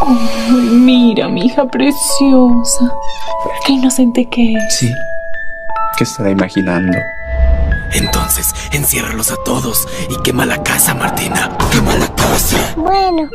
Ay, mira, mi hija preciosa. Qué inocente que es. Sí. ¿Qué estará imaginando? Entonces, enciérralos a todos y quema la casa, Martina. Quema la casa. Bueno.